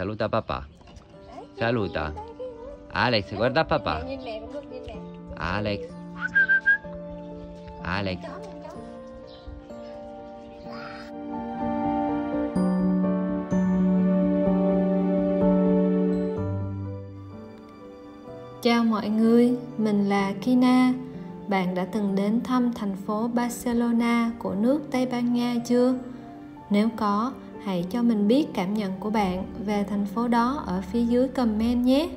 saluta papà. Saluta. Alex, guarda papà. nhìn Alex. Alex. Chào mọi người, mình là Kina. Bạn đã từng đến thăm thành phố Barcelona của nước Tây Ban Nha chưa? Nếu có, hãy cho mình biết cảm nhận của bạn về thành phố đó ở phía dưới comment nhé.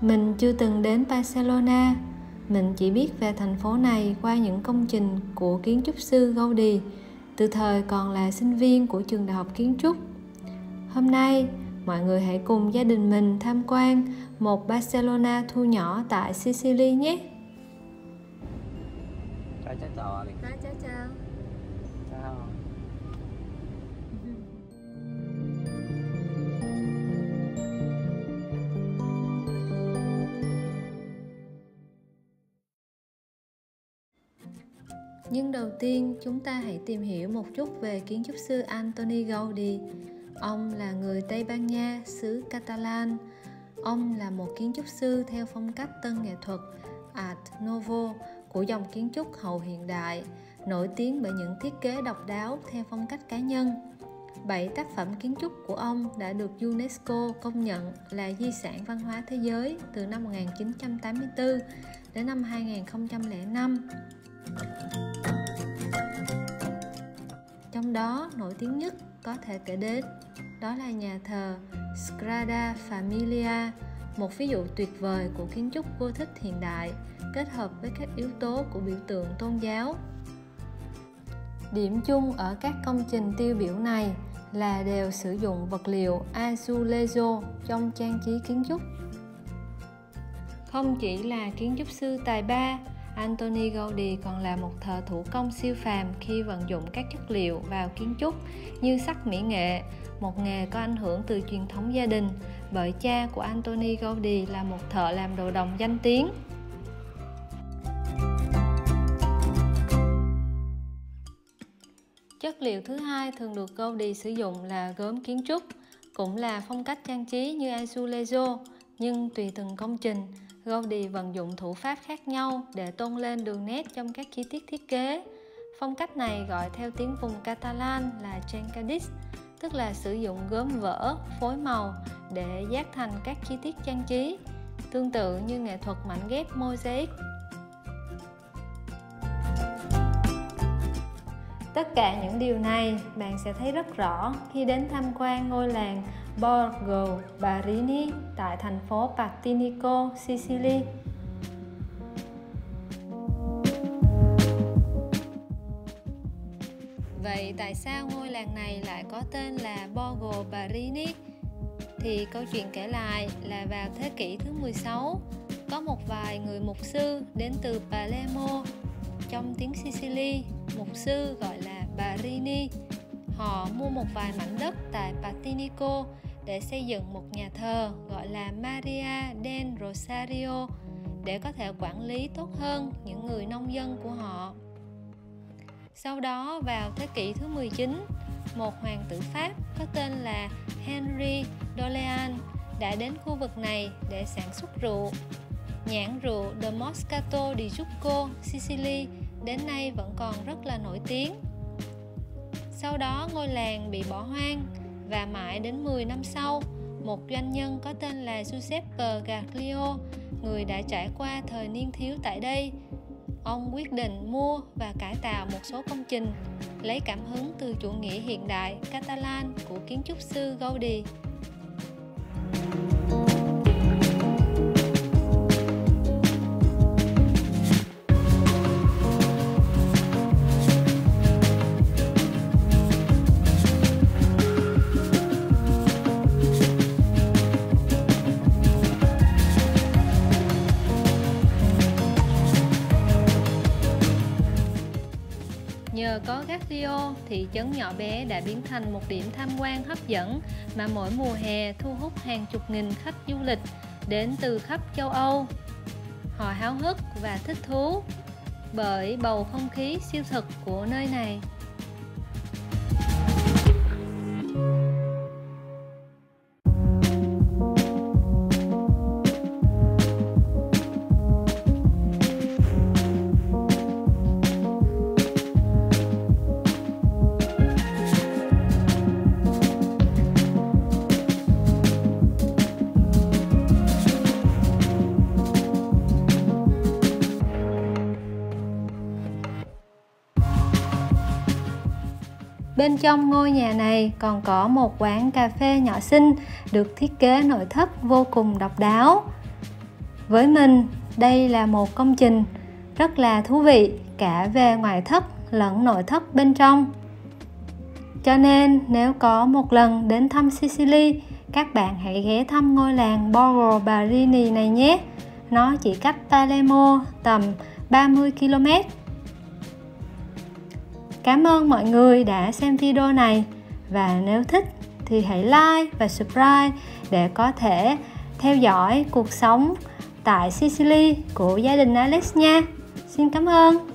Mình chưa từng đến Barcelona, mình chỉ biết về thành phố này qua những công trình của kiến trúc sư Gaudi từ thời còn là sinh viên của trường đại học kiến trúc. Hôm nay, mọi người hãy cùng gia đình mình tham quan một Barcelona thu nhỏ tại Sicily nhé. Ciao Alex. chào chào chào Nhưng đầu tiên chúng ta hãy tìm hiểu một chút về kiến trúc sư Antoni Gaudi. Ông là người Tây Ban Nha, xứ Catalan. Ông là một kiến trúc sư theo phong cách tân nghệ thuật Art Nouveau của dòng kiến trúc hậu hiện đại, nổi tiếng bởi những thiết kế độc đáo theo phong cách cá nhân. Bảy tác phẩm kiến trúc của ông đã được UNESCO công nhận là di sản văn hóa thế giới từ năm 1984 đến năm 2005. Đó nổi tiếng nhất có thể kể đến đó là nhà thờ Sagrada Familia, một ví dụ tuyệt vời của kiến trúc vô thức hiện đại kết hợp với các yếu tố của biểu tượng tôn giáo. Điểm chung ở các công trình tiêu biểu này là đều sử dụng vật liệu azulejo trong trang trí kiến trúc. Không chỉ là kiến trúc sư tài ba, Anthony Gaudi còn là một thợ thủ công siêu phàm khi vận dụng các chất liệu vào kiến trúc như sắc mỹ nghệ, một nghề có ảnh hưởng từ truyền thống gia đình bởi cha của Anthony Gaudi là một thợ làm đồ đồng danh tiếng. Chất liệu thứ hai thường được Gaudi sử dụng là gốm kiến trúc, cũng là phong cách trang trí như azulejo, nhưng tùy từng công trình, Gaudi vận dụng thủ pháp khác nhau để tôn lên đường nét trong các chi tiết thiết kế. Phong cách này gọi theo tiếng vùng Catalan là trencadís, tức là sử dụng gốm vỡ, phối màu để giác thành các chi tiết trang trí, tương tự như nghệ thuật mảnh ghép mosaic. Tất cả những điều này bạn sẽ thấy rất rõ khi đến tham quan ngôi làng Borgo Barini tại thành phố Partinico, Sicily. Vậy tại sao ngôi làng này lại có tên là Borgo Barini? Thì câu chuyện kể lại là vào thế kỷ thứ 16, có một vài người mục sư đến từ Palermo. Trong tiếng Sicily, mục sư gọi là Barini. Họ mua một vài mảnh đất tại Patinico để xây dựng một nhà thờ gọi là Maria del Rosario để có thể quản lý tốt hơn những người nông dân của họ. Sau đó vào thế kỷ thứ 19, một hoàng tử Pháp có tên là Henry d'Orléans đã đến khu vực này để sản xuất rượu. Nhãn rượu The Moscato di Giucco, Sicily đến nay vẫn còn rất là nổi tiếng. Sau đó ngôi làng bị bỏ hoang và mãi đến 10 năm sau, một doanh nhân có tên là Giuseppe Gaglio, người đã trải qua thời niên thiếu tại đây, ông quyết định mua và cải tạo một số công trình lấy cảm hứng từ chủ nghĩa hiện đại Catalan của kiến trúc sư Gaudi. Nhờ có Gaglio, thị trấn nhỏ bé đã biến thành một điểm tham quan hấp dẫn mà mỗi mùa hè thu hút hàng chục nghìn khách du lịch đến từ khắp châu Âu. Họ háo hức và thích thú bởi bầu không khí siêu thực của nơi này. Bên trong ngôi nhà này còn có một quán cà phê nhỏ xinh được thiết kế nội thất vô cùng độc đáo. Với mình, đây là một công trình rất là thú vị cả về ngoại thất lẫn nội thất bên trong. Cho nên nếu có một lần đến thăm Sicily, các bạn hãy ghé thăm ngôi làng Borgo Barini này nhé. Nó chỉ cách Palermo tầm 30 km. Cảm ơn mọi người đã xem video này và nếu thích thì hãy like và subscribe để có thể theo dõi cuộc sống tại Sicily của gia đình Alex nha. Xin cảm ơn.